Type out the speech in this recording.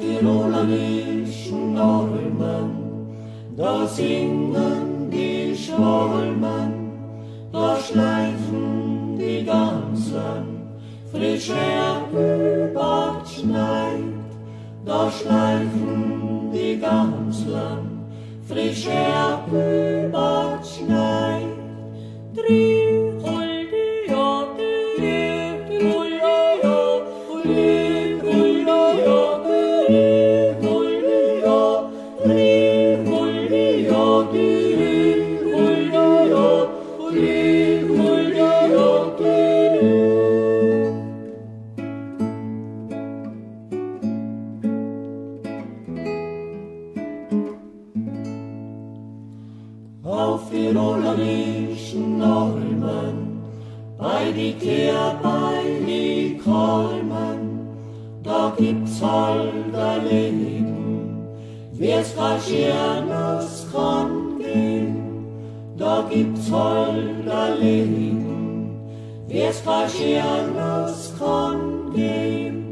tirolischen Olmen, da singen die Schwalmen, da schleichen die Ganzen, frisch herüberschneit, da schleichen die Ganzen, frisch herüberschneit. Auf tirolischen Olmen, bei die Kehr, bei die Kolmen, da gibt's holder Leben, wer's kaschieren, es kann gehen, da gibt's holder Leben, wer's kaschieren, es kann gehen,